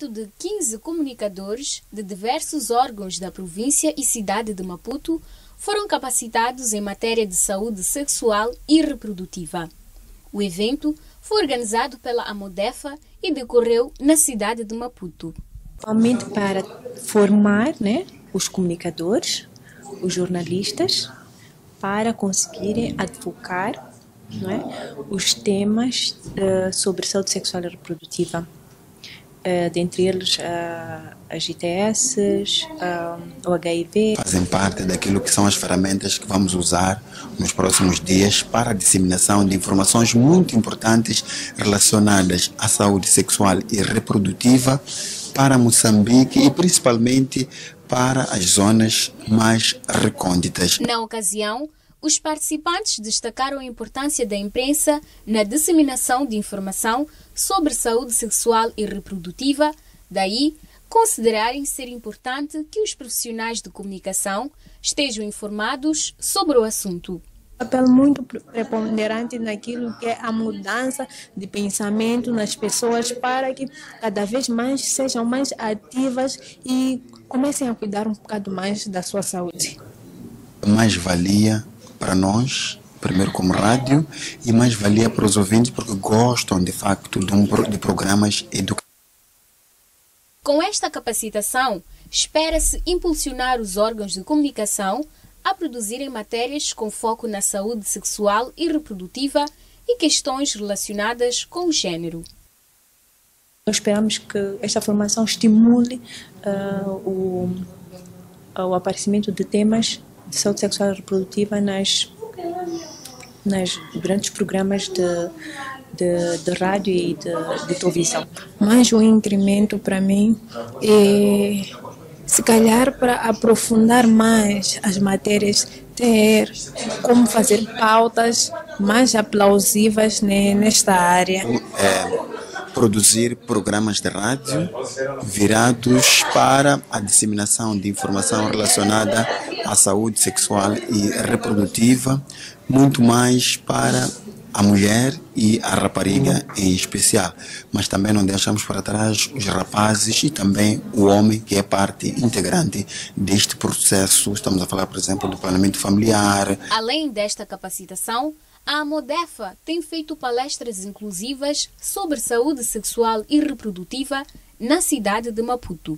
perto de 15 comunicadores de diversos órgãos da província e cidade de Maputo foram capacitados em matéria de saúde sexual e reprodutiva. O evento foi organizado pela Amodefa e decorreu na cidade de Maputo. Somente para formar né, os comunicadores, os jornalistas, para conseguirem advocar é, os temas uh, sobre saúde sexual e reprodutiva. Uh, dentre eles uh, as ITS, uh, o HIV. Fazem parte daquilo que são as ferramentas que vamos usar nos próximos dias para a disseminação de informações muito importantes relacionadas à saúde sexual e reprodutiva para Moçambique e principalmente para as zonas mais recônditas. Na ocasião, os participantes destacaram a importância da imprensa na disseminação de informação sobre saúde sexual e reprodutiva, daí considerarem ser importante que os profissionais de comunicação estejam informados sobre o assunto papel muito preponderante naquilo que é a mudança de pensamento nas pessoas para que cada vez mais sejam mais ativas e comecem a cuidar um bocado mais da sua saúde. Mais valia para nós, primeiro como rádio, e mais valia para os ouvintes porque gostam de facto de, um, de programas educativos. Com esta capacitação, espera-se impulsionar os órgãos de comunicação a produzirem matérias com foco na saúde sexual e reprodutiva e questões relacionadas com o gênero. Nós esperamos que esta formação estimule uh, o, o aparecimento de temas de saúde sexual e reprodutiva nas, nas grandes programas de, de, de rádio e de, de televisão. Mais um incremento para mim é se calhar para aprofundar mais as matérias, ter como fazer pautas mais aplausivas né, nesta área. É, produzir programas de rádio virados para a disseminação de informação relacionada à saúde sexual e reprodutiva, muito mais para a mulher e a rapariga em especial, mas também não deixamos para trás os rapazes e também o homem que é parte integrante deste processo. Estamos a falar, por exemplo, do planeamento familiar. Além desta capacitação, a Modefa tem feito palestras inclusivas sobre saúde sexual e reprodutiva na cidade de Maputo.